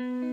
Bye.